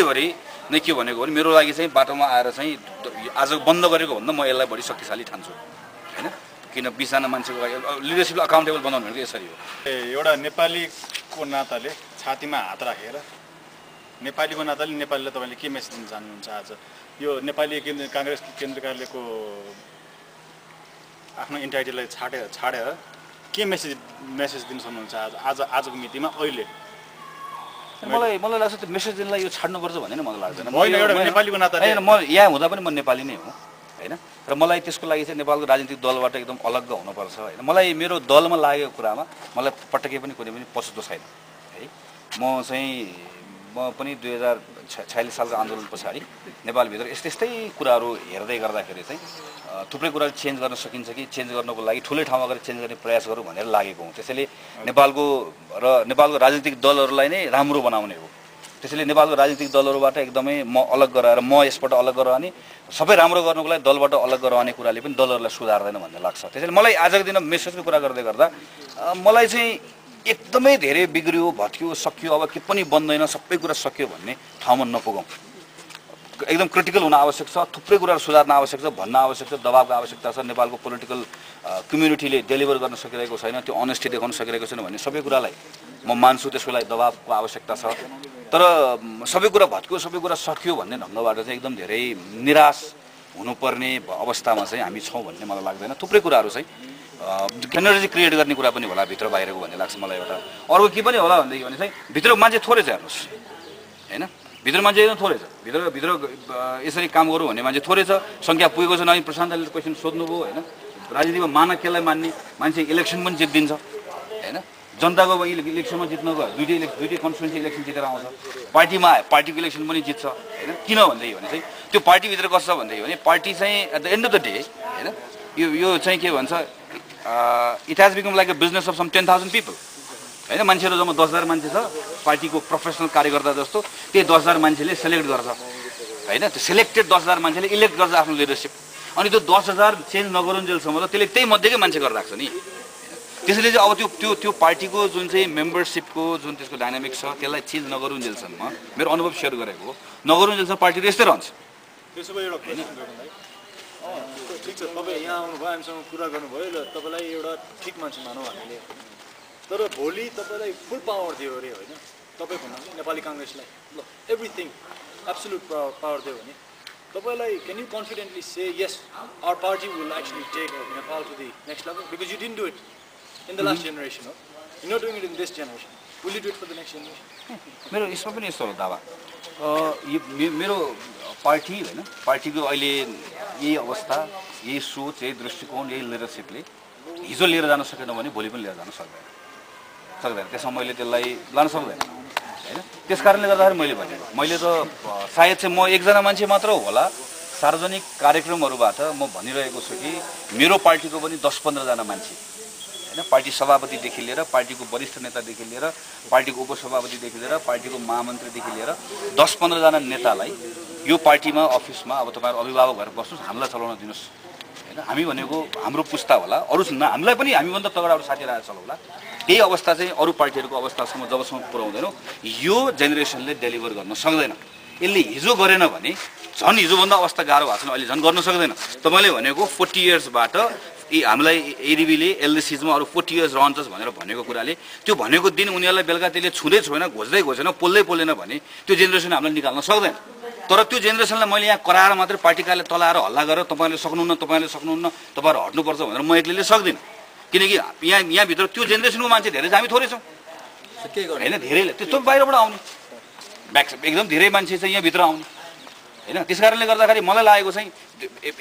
सधैँभरि नै के भनेको भने मेरो लागि चाहिँ बाटोमा आएर चाहिँ आज बन्द गरेको भन्दा म यसलाई बढी शक्तिशाली ठान्छु होइन? किन बिसजना मान्छेको लागि लिडरसिपलाई अकाउन्टेबल बनाउनु भनेको यसरी हो। एउटा नेपालीको नाताले छातीमा हात राखेर नेपालीको नाताले नेपालीलाई तपाईँले के मेसेज दिन चाहनुहुन्छ आज? यो नेपाली केन्द्र काङ्ग्रेस केन्द्र आफ्नो इन्टाइटीलाई छाडे छाडेर के मेसेज मेसेज दिन सक्नुहुन्छ आज? आज आजको मितिमा अहिले। मलाई मलाई लाग्छ त्यो मेसेज दिनलाई यो छाड्नुपर्छ भन्ने नै मलाई लाग्दैन। होइन, म- यहाँ हुँदा पनि म नेपाली नै हो होइन? र मलाई त्यसको लागि चाहिँ नेपालको राजनीतिक दलबाट एकदम अलग्ग हुनुपर्छ होइन? मलाई मेरो दलमा लागेको कुरामा मलाई पटक्कै पनि कुनै पनि पछुतो छैन है? म चाहिँ म पनि दुई हजार छयालिस सालको आन्दोलन पछाडि नेपालभित्र यस्तै यस्तै कुराहरू हेर्दै गर्दाखेरि चाहिँ थुप्रै कुराहरू चेन्ज गर्न सकिन्छ कि चेन्ज गर्नको लागि ठुलै ठाउँमा गएर चेन्ज गर्ने प्रयास गरौँ भनेर लागेको हुँ। त्यसैले नेपालको र नेपालको राजनीतिक दलहरूलाई नै राम्रो बनाउने हो। त्यसैले नेपालको राजनीतिक दलहरूबाट एकदमै म अलग गराएर म यसबाट अलग गराउने सबै राम्रो गर्नुको लागि दलबाट अलग गराउने कुराले पनि दलहरूलाई सुधार्दैन भन्ने लाग्छ। त्यसैले मलाई आजको दिन मेसेजको कुरा गर्दै गर्दा मलाई चाहिँ एकदमै धेरै बिग्रियो भत्कियो सकियो अब के पनि बन्दैन सबै कुरा सकियो भन्ने ठाउँमा नपुगौँ। एकदम क्रिटिकल हुन आवश्यक छ थुप्रै कुराहरू सुधार्न आवश्यक छ भन्न आवश्यक छ दबावको आवश्यकता छ नेपालको पोलिटिकल कम्युनिटीले डेलिभर गर्न सकिरहेको छैन त्यो अनेस्टी देखाउन सकिरहेको छैन भन्ने सबै कुरालाई म मान्छु त्यसको लागि दबावको आवश्यकता छ। तर सबै कुरा भत्कियो सबै कुरा सकियो भन्ने ढङ्गबाट चाहिँ एकदम धेरै निराश हुनुपर्ने अवस्थामा चाहिँ हामी छौँ भन्ने मलाई लाग्दैन। थुप्रै कुराहरू चाहिँ एनर्जी क्रिएट गर्ने कुरा पनि होला भित्र बाहिरको भन्ने लाग्छ मलाई एउटा। अर्को के पनि होला भनेदेखि भने चाहिँ भित्र मान्छे थोरै छ हेर्नुहोस्। होइन? भित्र मान्छे एकदम थोरै छ। भित्र भित्र यसरी काम गरौँ भन्ने मान्छे थोरै छ। सङ्ख्या पुगेको छ नभए प्रशान्तले क्वेसन सोध्नुभयो होइन? राजनीतिमा मानक केलाई मान्ने? मान्छे इलेक्सन पनि जित्दिन्छ। होइन? जनताको इलेक्सनमा जित्नको दुइटै इलेक्सन दुइटै कन्स्टिट्युन्सी इलेक्सन जितेर आउँछ। पार्टीमा पार्टीको इलेक्सन पनि जित्छ। होइन? किन भन्दाखेरि भने चाहिँ त्यो पार्टीभित्र कस्तो छ भन्दाखेरि भने पार्टी चाहिँ at the end of the day होइन? यो यो चाहिँ के भन्छ it has become like a business of some ten thousand people होइन मान्छेहरू जम्मा दस हजार मान्छे छ पार्टीको प्रोफेसनल कार्यकर्ता जस्तो त्यही दस हजार मान्छेले सेलेक्ट गर्छ। होइन त्यो सेलेक्टेड दस हजार मान्छेले इलेक्ट गर्छ आफ्नो लिडरसिप अनि त्यो दस हजार चेन्ज नगरुन्जेलसम्म त त्यसले त्यही मध्येकै मान्छे गरेर राख्छ नि। त्यसैले चाहिँ अब त्यो त्यो त्यो पार्टीको जुन चाहिँ मेम्बरसिपको जुन त्यसको डाइनामिक छ त्यसलाई चेन्ज नगरुन्जेलसम्म मेरो अनुभव सेयर गरेको हो। नगरुन्जेलसम्म पार्टी यस्तै रहन्छ त्यसो भए एउटा क्वेसन गरौँ है अँ, ठिक छ तपाईँ यहाँ आउनुभयो हामीसँग कुरा गर्नुभयो ल तपाईँलाई एउटा ठिक मान्छे मानौँ हामीले। तर भोलि तपाईँलाई फुल पावर दियो अरे होइन? तपाईँ भन्नुहुन्छ नेपाली काङ्ग्रेसलाई। ल एभ्रिथिङ एब्सोल्युट पावर पावर दियो भने। तपाईँलाई can you confidently say yes our party will actually take Nepal to the next level because you didn't do it in the last generation हो you not doing it in this generation मेरो यसमा पनि यस्तो हो दावा। यो मेरो party होइन पार्टीको अहिले यही अवस्था यही सोच यही दृष्टिकोण यही लिडरसिपले हिजो लिएर जान सकेन भने भोलि पनि लिएर जान सक्दैन। सक्दैन। त्यसमा मैले त्यसलाई लान सक्दैन। होइन? त्यस कारणले गर्दाखेरि मैले भनेको मैले त सायद चाहिँ म एकजना मान्छे मात्र होला। सार्वजनिक कार्यक्रमहरूबाट म भनिरहेको छु कि मेरो पार्टीको पनि दस पन्ध्रजना मान्छे। होइन पार्टी सभापतिदेखि लिएर पार्टीको वरिष्ठ नेतादेखि लिएर पार्टीको उपसभापतिदेखि लिएर पार्टीको महामन्त्रीदेखि लिएर दस पन्ध्रजना नेतालाई यो पार्टीमा अफिसमा अब तपाईँहरू अभिभावक भएर बस्नुहोस् हामीलाई चलाउन दिनुहोस्। होइन हामी भनेको हाम्रो पुस्ता होला अरू हामीलाई पनि हामीभन्दा तगडा अरू साथीहरू आएर चलाउला। त्यही अवस्था चाहिँ अरू पार्टीहरूको अवस्थासम्म जबसम्म पुऱ्याउँदैनौँ यो जेनेरेसनले डेलिभर गर्न सक्दैन। यसले हिजो गरेन भने झन् हिजोभन्दा अवस्था गाह्रो भएको छैन अहिले झन् गर्न सक्दैन। तपाईँले भनेको फोर्टी इयर्सबाट यी हामीलाई एडिबीले एलडिसिजमा अरू फोर्टी इयर्स रहन्छस् भनेर भनेको कुराले त्यो भनेको दिन उनीहरूलाई बेलुका त्यसले छुँदै छोएन घोज्दै घोजेन पोल्दै पोलेन भने त्यो जेनेरेसन हामीलाई निकाल्न सक्दैन। तर त्यो जेनेरेसनलाई मैले यहाँ कराएर मात्रै पार्टी कार्यालय तलाएर हल्ला गरेर तपाईँहरूले सक्नुहुन्न तपाईँहरूले सक्नुहुन्न तपाईँहरू हट्नुपर्छ भनेर म एक्लैले सक्दिनँ। किनकि यहाँ यहाँभित्र त्यो जेनेरेसनको मान्छे धेरै छ हामी थोरै छौँ। के गर्ने? होइन धेरैले त्यस्तो बाहिरबाट आउने। ब्याक एकदम धेरै मान्छे चाहिँ यहाँभित्र आउने। होइन त्यस कारणले गर्दाखेरि मलाई लागेको चाहिँ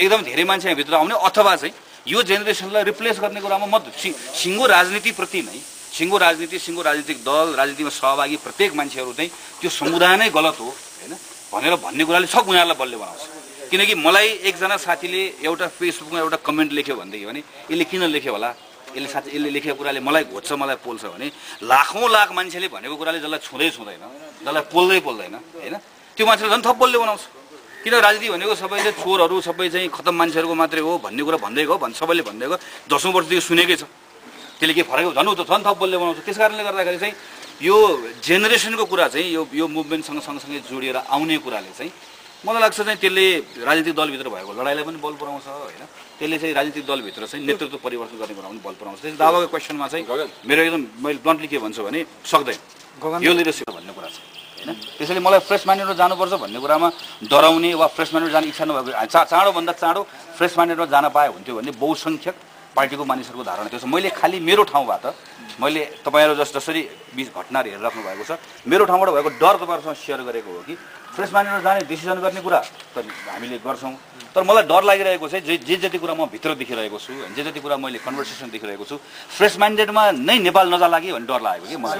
एकदम धेरै मान्छे यहाँभित्र आउने अथवा चाहिँ यो जेनेरेसनलाई रिप्लेस गर्ने कुरामा म सि- सिङ्गो राजनीतिप्रति नै सिङ्गो राजनीति सिङ्गो राजनीतिक दल राजनीतिमा सहभागी प्रत्येक मान्छेहरू चाहिँ त्यो समुदाय नै गलत हो होइन? भनेर भन्ने कुराले सब उनीहरूलाई बलले बनाउँछ। किनकि मलाई एकजना साथीले एउटा फेसबुकमा एउटा कमेन्ट लेख्यो भनेदेखि भने यसले किन लेख्यो होला? यसले साथी यसले लेखेको कुराले मलाई घोज्छ मलाई पोल्छ भने लाखौँ लाख मान्छेले भनेको कुराले जसलाई छुँदै छुँदैन जसलाई पोल्दै पोल्दैन होइन? त्यो मान्छेले झन् थप बलले बनाउँछ। किन राजनीति भनेको सबैले चोरहरू सबै चाहिँ खतम मान्छेहरूको मात्रै हो भन्ने कुरा भन्दैको भन् सबैले भन्दैको दसौँ वर्षदेखि सुनेकै छ। त्यसले के फरक झन् त झन् थप बलले बनाउँछ। त्यस कारणले गर्दाखेरि चाहिँ यो जेनेरेसनको कुरा चाहिँ यो यो मुभमेन्टसँग सँगसँगै जोडिएर आउने कुराले चाहिँ मलाई लाग्छ चाहिँ त्यसले राजनीतिक दलभित्र भएको लडाइँलाई पनि बल पुऱ्याउँछ होइन? त्यसले चाहिँ राजनीतिक दलभित्र चाहिँ नेतृत्व परिवर्तन गर्ने कुरामा पनि बल पुऱ्याउँछ। त्यस दावाको क्वेसनमा चाहिँ मेरो एकदम मैले ब्लन्टली के भन्छु भने सक्दैन। यो लिडरसिप भन्ने कुरा छ। होइन? त्यसैले मलाई फ्रेस माइन्डेडमा जानुपर्छ भन्ने कुरामा डराउने वा फ्रेस माइन्डेड जाने इच्छा नभएको चा चाँडोभन्दा चाँडो फ्रेस माइन्डेडमा जान पाए हुन्थ्यो भने बहुसङ्ख्यक पार्टीको मानिसहरूको धारणा त्यो छ। मैले खालि मेरो ठाउँबाट मैले तपाईँहरू जस जसरी बिच घटनाहरू हेरिराख्नु भएको छ मेरो ठाउँबाट भएको डर तपाईँहरूसँग सेयर गरेको हो कि फ्रेस माइन्डेडमा जाने डिसिजन गर्ने कुरा त हामीले गर्छौँ। तर मलाई डर लागिरहेको चाहिँ जे जे जति कुरा म भित्र देखिरहेको छु जे जति कुरा मैले कन्भर्सेसन देखिरहेको छु फ्रेस माइन्डेडमा नै नेपाल नजाला कि भन्ने डर लागेको कि मलाई।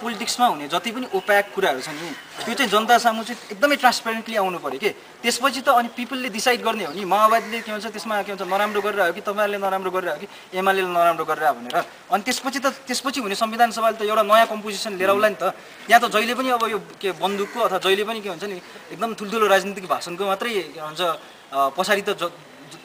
पोलिटिक्समा हुने जति पनि ओप्याक कुराहरू छन् नि त्यो चाहिँ जनता सामु चाहिँ एकदमै ट्रान्सपेरेन्टली आउनु पऱ्यो कि? त्यसपछि त अनि पिपलले डिसाइड गर्ने हो नि माओवादीले के भन्छ त्यसमा के भन्छ नराम्रो गरिरह्यो कि तपाईँहरूले नराम्रो गरिरह्यो कि एमाले नराम्रो गरिरह्यो भनेर। अनि त्यसपछि त त्यसपछि हुने संविधान सभाले त एउटा नयाँ कम्पोजिसन लिएर आउला नि त। यहाँ त जहिले पनि अब यो के बन्दुकको अथवा जहिले पनि के भन्छ नि एकदम ठुल्ठुलो राजनीतिक भाषणको मात्रै के भन्छ पछाडि त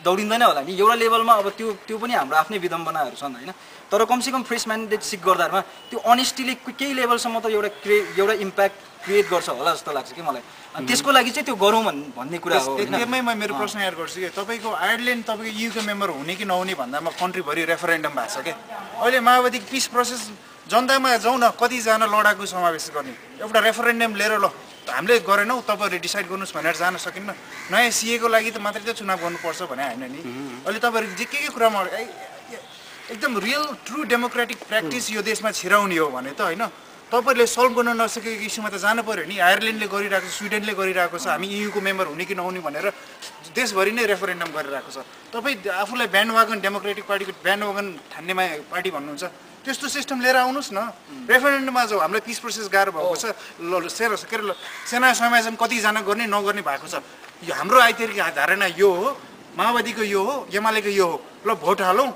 दौडिँदैन होला नि। एउटा लेभलमा अब त्यो त्यो पनि हाम्रो आफ्नै विडम्बनाहरू छन् होइन? तर कमसेकम फ्रेस म्यान्डेट सिक गर्दामा त्यो अनेस्टीले केही लेभलसम्म त एउटा क्रिए एउटा इम्प्याक्ट क्रिएट गर्छ होला जस्तो लाग्छ कि मलाई। त्यसको लागि चाहिँ त्यो गरौँ भन् भन्ने कुरा हो? त्यसमै म मेरो प्रश्न एड गर्छु कि तपाईँको आयरल्यान्ड तपाईँको युको मेम्बर हुने कि नहुने भन्दामा कन्ट्रीभरि रेफरेन्डम भएको छ क्या अहिले माओवादीको पिस प्रोसेस जनतामा जाउँ न कतिजना लडाकु समावेश गर्ने। एउटा रेफरेन्डम लिएर ल। हामीले गरेनौँ तपाईँहरूले डिसाइड गर्नुहोस् भनेर जान सकिन्न। नयाँ सिएको लागि त मात्रै त चुनाव गर्नुपर्छ भने होइन नि। अहिले तपाईँहरू जे के के कुरामा एकदम रियल ट्रु डेमोक्रेटिक प्र्याक्टिस यो देशमा छिराउने हो भने त होइन। तपाईँहरूले सल्भ गर्न नसकेको इस्युमा त जानु पऱ्यो नि। आयरल्यान्डले गरिरहेको छ स्विडेनले गरिरहेको छ। हामी इयुको मेम्बर हुने कि नहुने भनेर देशभरि नै रेफरेन्डम गरिरहेको छ। तपाईँ आफूलाई ब्यान्ड वागन डेमोक्रेटिक पार्टीको ब्यान्ड वागन ठान्नेमा पार्टी भन्नुहुन्छ। त्यस्तो सिस्टम लिएर आउनुहोस् न। रेफरेन्डममा जाऊ हामीलाई पिस प्रोसेस गाह्रो भएको छ सेना के अरे सेना समायोजन कतिजना गर्ने नगर्ने भएको छ। यो हाम्रो आइतेरको धारणा यो हो। माओवादीको यो हो एमालेको यो हो। ल भोट हालौँ।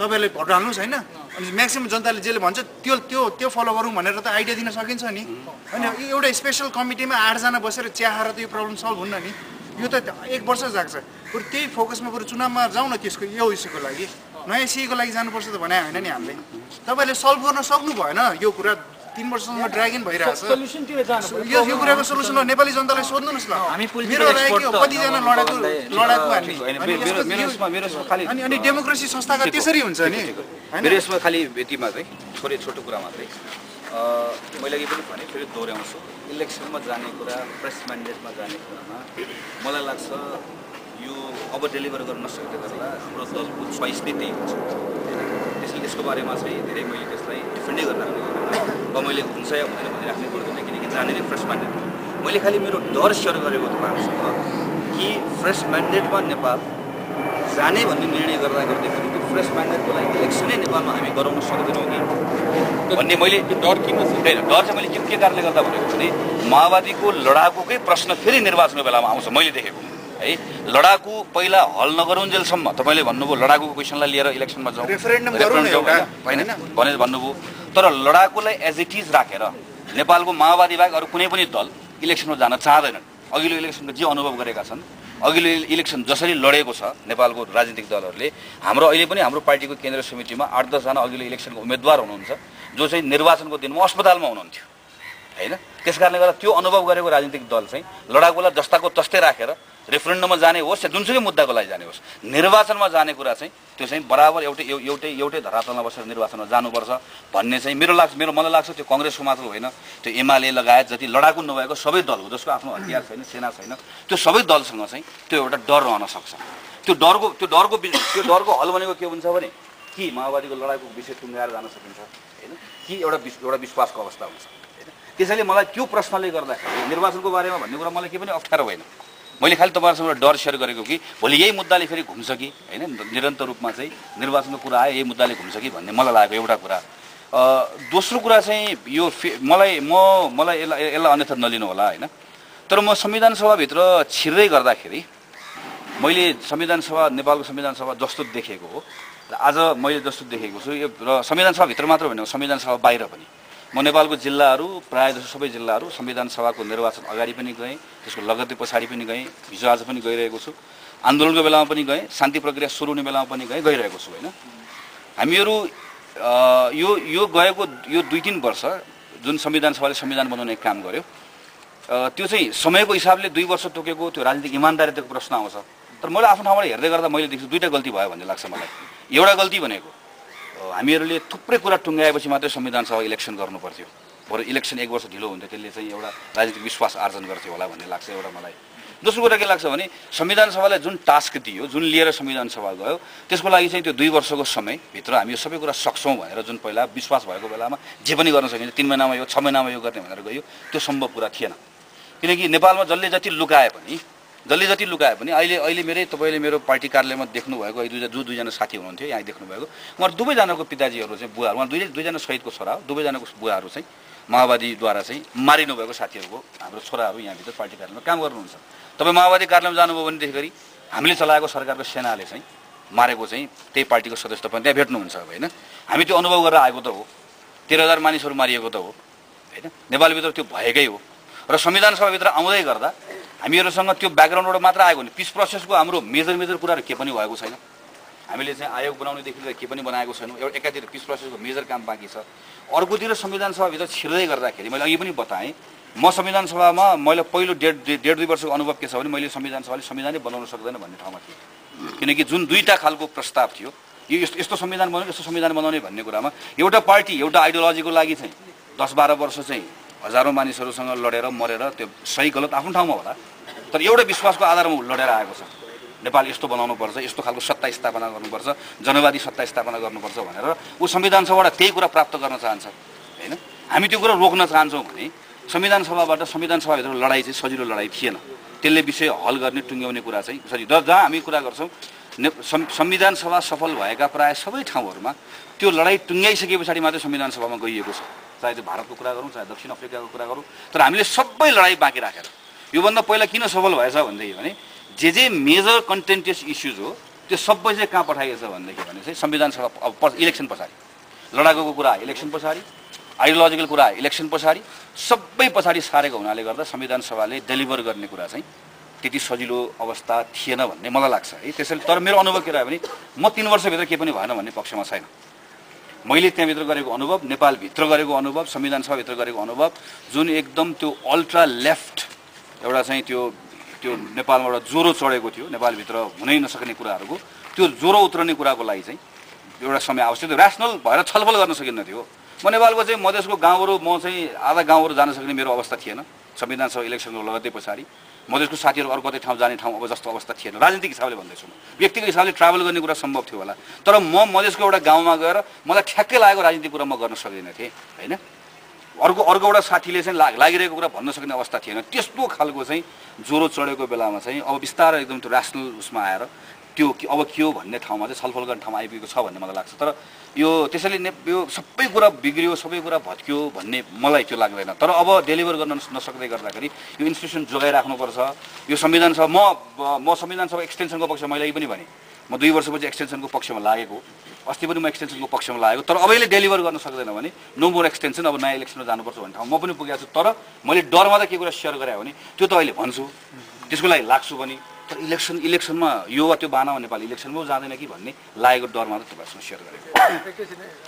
तपाईँहरूले भोट हाल्नुहोस् होइन? अनि म्याक्सिमम् जनताले जसले भन्छ त्यो त्यो त्यो फलो गरौँ भनेर त आइडिया दिन सकिन्छ नि। होइन एउटा स्पेसल कमिटीमा आठजना बसेर चिया खाएर त यो प्रब्लम सल्भ हुन्न नि। यो त एक वर्ष जाग्छ। बरु त्यही फोकसमा बरु चुनावमा जाउँ न त्यसको यो इस्युको लागि। नयाँ सिएको लागि जानुपर्छ त भने होइन नि हामीले। तपाईँहरूले सल्भ गर्न सक्नु भएन यो कुरा तिन वर्षसम्म ड्रागन जानु पर्यो। यो यो कुराको सोल्युसन हो। नेपाली जनतालाई सोध्नुहोस् न मेरो राय के हो? कतिजना लडाकु लडाकु हामी। अनि अनि अनि डेमोक्रेसी संस्थागत त्यसरी हुन्छ नि। मेरो यसमा खालि छोटो कुरा मात्रै। अ, मैले अघि पनि भने फेरि दोहोऱ्याउँछु। इलेक्सनमा जाने कुरा प्रेस म्यान्डेटमा जाने कुरामा मलाई लाग्छ यो अब डेलिभर गर्न नसकेको बेला हाम्रो दलको चोइस नै त्यही हुन्छ त्यसैले यसको बारेमा चाहिँ धेरै मैले त्यसलाई डिफेन्डै गर्न राख्ने वा मैले हुन्छ या भनेर भनिराख्नै पर्दैन किनकि जाने नै फ्रेस म्यान्डेट मैले खालि मेरो डर सेयर गरेको तपाईँहरूसँग कि फ्रेस म्यान्डेटमा नेपाल जाने भन्ने निर्णय गर्दा गर्दाखेरि त्यो फ्रेस म्यान्डेटको लागि इलेक्सनै नेपालमा हामी गराउन सक्दैनौँ कि? भन्ने मैले डर किन होइन डर चाहिँ मैले के कारणले गर्दा भनेको भने माओवादीको लडाकुकै प्रश्न फेरि निर्वाचनको बेलामा आउँछ मैले देखेको। है? लडाकु पहिला हल नगरुन्जेलसम्म। तपाईँले भन्नुभयो लडाकुको क्वेसनलाई लिएर इलेक्सनमा जाउँ। होइन? भने भन्नुभयो। तर लडाकुलाई एज इट इज राखेर नेपालको माओवादी बाहेक अरू कुनै पनि दल इलेक्सनमा जान चाहँदैनन्। अघिल्लो इलेक्सनको जे अनुभव गरेका छन् अघिल्लो इलेक्सन जसरी लडेको छ नेपालको राजनीतिक दलहरूले हाम्रो अहिले पनि हाम्रो पार्टीको केन्द्रीय समितिमा आठ दसजना अघिल्लो इलेक्सनको उम्मेद्वार हुनुहुन्छ जो चाहिँ निर्वाचनको दिनमा अस्पतालमा हुनुहुन्थ्यो। होइन? त्यस कारणले गर्दा त्यो अनुभव गरेको राजनीतिक दल चाहिँ लडाकुलाई जस्ताको तस्तै राखेर रेफरेन्डममा जाने होस् या जुनसुकै मुद्दाको लागि जाने होस् निर्वाचनमा जाने कुरा चाहिँ त्यो चाहिँ बराबर एउटै एउ- एउटै एउटै धरातलमा बसेर निर्वाचनमा जानुपर्छ भन्ने चाहिँ मेरो लाग्छ मेरो मलाई लाग्छ त्यो कङ्ग्रेसको मात्र होइन त्यो एमाले लगायत जति लडाकु नभएको सबै दल हो जसको आफ्नो हतियार छैन सेना छैन त्यो सबै दलसँग चाहिँ त्यो एउटा डर रहन सक्छ। त्यो डरको त्यो डरको त्यो डरको हल भनेको के हुन्छ भने कि माओवादीको लडाइँको विषय टुङ्गाएर जान सकिन्छ होइन? कि एउटा एउटा विश्वासको अवस्था हुन्छ होइन? त्यसैले मलाई त्यो प्रश्नले गर्दाखेरि निर्वाचनको बारेमा भन्ने कुरा मलाई केही पनि अप्ठ्यारो होइन मैले खालि तपाईँहरूसँग एउटा डर सेयर गरेको कि भोलि यही मुद्दाले फेरि घुम्छ कि? होइन निरन्तर रूपमा चाहिँ निर्वाचनको कुरा आयो यही मुद्दाले घुम्छ कि भन्ने मलाई लागेको एउटा कुरा। दोस्रो कुरा चाहिँ यो फे मलाई म मलाई यसलाई यसलाई अन्यथा नलिनु होला होइन। तर म संविधान सभाभित्र छिर्दै गर्दाखेरि मैले संविधान सभा नेपालको संविधान सभा जस्तो देखेको हो। आज मैले जस्तो देखेको छु। यो र संविधान सभाभित्र मात्र होइन संविधान सभा बाहिर पनि। म नेपालको जिल्लाहरू प्रायः जसो सबै जिल्लाहरू संविधान सभाको निर्वाचन अगाडि पनि गएँ त्यसको लगत्तै पछाडि पनि गएँ हिजो आज पनि गइरहेको छु। आन्दोलनको बेलामा पनि गएँ शान्ति प्रक्रिया सुरु हुने बेलामा पनि गएँ गइरहेको छु होइन? हामीहरू यो यो गएको यो दुई तिन वर्ष जुन संविधान सभाले संविधान बनाउने काम गर्यो त्यो चाहिँ समयको हिसाबले दुई वर्ष तोकेको त्यो राजनीतिक इमान्दारिताको प्रश्न आउँछ। तर मैले आफ्नो ठाउँबाट हेर्दै गर्दा मैले देख्छु दुईवटा गल्ती भयो भन्ने लाग्छ मलाई। एउटा गल्ती भनेको हामीहरूले थुप्रै कुरा टुङ्गाएपछि मात्रै संविधान सभा इलेक्सन गर्नु पर्थ्यो बरु इलेक्सन एक वर्ष ढिलो हुन्थ्यो त्यसले चाहिँ एउटा राजनीतिक विश्वास आर्जन गर्थ्यो होला भन्ने लाग्छ एउटा मलाई दोस्रो कुरा के लाग्छ भने संविधान सभालाई जुन टास्क दियो जुन लिएर संविधान सभा गयो त्यसको लागि चाहिँ त्यो दुई वर्षको समयभित्र हामी यो सबै कुरा सक्छौँ भनेर जुन पहिला विश्वास भएको बेलामा जे पनि गर्न सकिन्छ तिन महिनामा यो छ महिनामा यो गर्ने भनेर गयो त्यो सम्भव कुरा थिएन किनकि नेपालमा जसले जति लुकाए पनि जसले जति लुकाए पनि अहिले अहिले मेरै तपाईँले मेरो पार्टी कार्यालयमा देख्नुभएको दुईजना जो दुईजना साथी हुनुहुन्थ्यो यहाँ देख्नुभएको। उहाँहरू दुवैजनाको पिताजीहरू चाहिँ बुवाहरू उहाँ दुई दुईजना शहीदको छोरा हो दुवैजनाको बुवाहरू चाहिँ माओवादीद्वारा चाहिँ मारिनु भएको साथीहरूको हाम्रो छोराहरू यहाँभित्र पार्टी कार्यालयमा काम गर्नुहुन्छ। तपाईँ माओवादी कार्यालयमा जानुभयो भनेदेखि हामीले चलाएको सरकारको सेनाले चाहिँ मारेको चाहिँ त्यही पार्टीको सदस्य तपाईँ त्यहाँ भेट्नुहुन्छ अब होइन? हामी त्यो अनुभव गरेर आएको त हो। तेह्र हजार मानिसहरू मारिएको त हो होइन? नेपालभित्र त्यो भएकै हो। र संविधान सभाभित्र आउँदै गर्दा हामीहरूसँग त्यो ब्याकग्राउन्डबाट मात्र आएको नि। पिस प्रोसेसको हाम्रो मेजर मेजर कुराहरू के पनि भएको छैन। हामीले चाहिँ आयोग बनाउनेदेखि लिएर के पनि बनाएको छैनौँ। एउटा एकातिर पिस प्रोसेसको मेजर काम बाँकी छ। अर्कोतिर संविधान सभाभित्र छिर्दै गर्दाखेरि मैले अघि पनि बताएँ म संविधान सभामा मैले पहिलो डेढ डेढ दुई वर्षको अनुभव के छ भने मैले संविधान सभाले संविधानै बनाउन सक्दैन भन्ने ठाउँमा थिएँ। किनकि जुन दुईवटा खालको प्रस्ताव थियो यो यस्तो यस्तो संविधान बनाउने यस्तो संविधान बनाउने भन्ने कुरामा एउटा पार्टी एउटा आइडियोलोजीको लागि चाहिँ दस बाह्र वर्ष चाहिँ हजारौँ मानिसहरूसँग लडेर मरेर त्यो सही गलत आफ्नो ठाउँमा होला तर एउटा विश्वासको आधारमा लडेर आएको छ। नेपाल यस्तो बनाउनुपर्छ यस्तो खालको सत्ता स्थापना गर्नुपर्छ जनवादी सत्ता स्थापना गर्नुपर्छ भनेर ऊ संविधान सभाबाट त्यही कुरा प्राप्त गर्न चाहन्छ होइन? हामी त्यो कुरा रोक्न चाहन्छौँ भने संविधान सभाबाट संविधान सभाभित्र लडाइँ चाहिँ सजिलो लडाइँ थिएन। त्यसले विषय हल गर्ने टुङ्ग्याउने कुरा चाहिँ सजिलो। र जहाँ हामी कुरा गर्छौँ ने संविधान सभा सफल भएका प्रायः सबै ठाउँहरूमा त्यो लडाइँ टुङ्ग्याइसके पछाडि मात्रै संविधान सभामा गइएको छ। चाहे त्यो भारतको कुरा गरौँ चाहे दक्षिण अफ्रिकाको कुरा गरौँ तर हामीले सबै लडाइँ बाँकी राखेर। योभन्दा पहिला किन सफल भएछ भनेदेखि भने जे जे मेजर कन्टेन्टियस इस्युज हो त्यो सबै चाहिँ कहाँ पठाइएछ भनेदेखि भने चाहिँ संविधान सभा इलेक्सन पछाडि। लडाकुको कुरा इलेक्सन पछाडि। आइडियोलोजिकल कुरा इलेक्सन पछाडि। सबै पछाडि सारेको हुनाले गर्दा संविधान सभाले डेलिभर गर्ने कुरा चाहिँ त्यति सजिलो अवस्था थिएन भन्ने मलाई लाग्छ है। त्यसैले तर मेरो अनुभव के रह्यो भने म तिन वर्षभित्र केही पनि भएन भन्ने पक्षमा छैन। मैले त्यहाँभित्र गरेको अनुभव नेपालभित्र गरेको अनुभव संविधान सभाभित्र गरेको अनुभव जुन एकदम त्यो अल्ट्रा लेफ्ट एउटा चाहिँ त्यो त्यो नेपालमा एउटा ज्वरो चढेको थियो नेपालभित्र हुनै नसक्ने कुराहरूको त्यो ज्वरो उत्रने कुराको लागि चाहिँ एउटा समय आवश्यक थियो। ऱ्यासनल भएर छलफल गर्न सकिन्न थियो। म नेपालको चाहिँ मधेसको गाउँहरू म चाहिँ आधा गाउँहरू जान सक्ने मेरो अवस्था थिएन। संविधान सभा इलेक्सनको लगत्तै पछाडि। मधेसको साथीहरू अर्को कतै ठाउँ जाने ठाउँ अब जस्तो अवस्था थिएन। राजनीतिक हिसाबले भन्दैछु म। व्यक्तिगत हिसाबले ट्राभल गर्ने कुरा सम्भव थियो होला। तर म मधेसको एउटा गाउँमा गएर मलाई ठ्याक्कै लागेको राजनीतिक कुरा म गर्न सक्दिनँ थिएँ होइन? अर्को अर्को एउटा साथीले चाहिँ लाग लागिरहेको कुरा भन्न सक्ने अवस्था थिएन। त्यस्तो खालको चाहिँ ज्वरो चढेको बेलामा चाहिँ अब बिस्तारै एकदम त्यो ऱ्यासनल उसमा आएर त्यो अब के हो भन्ने ठाउँमा चाहिँ छलफल गर्ने ठाउँमा आइपुगेको छ भन्ने मलाई लाग्छ। तर यो त्यसैले ने यो सबै कुरा बिग्रियो सबै कुरा भत्कियो भन्ने मलाई त्यो लाग्दैन। तर अब डेलिभर गर्न नस- नसक्दै गर्दाखेरि यो इन्स्टिट्युसन जोगाइराख्नुपर्छ यो संविधान सभा म म संविधान सभा एक्सटेन्सनको पक्षमा मैले पनि भने म दुई वर्षपछि एक्सटेन्सनको पक्षमा लागेको। अस्ति पनि म एक्सटेन्सनको पक्षमा लागेको। तर अब यसले डेलिभर गर्न सक्दैन भने नो मोर एक्सटेन्सन अब नयाँ इलेक्सनमा जानुपर्छ भन्ने ठाउँ म पनि पुगेको छु। तर मैले डरमा त के कुरा सेयर गरेँ भने त्यो त अहिले भन्छु। त्यसको लागि लाग्छु पनि। तर इलेक्सन इलेक्सनमा यो वा त्यो बानामा नेपाल। इलेक्सनमा जाँदैन कि भन्ने लागेको डरमा त तपाईँहरूसँग सेयर गरेको।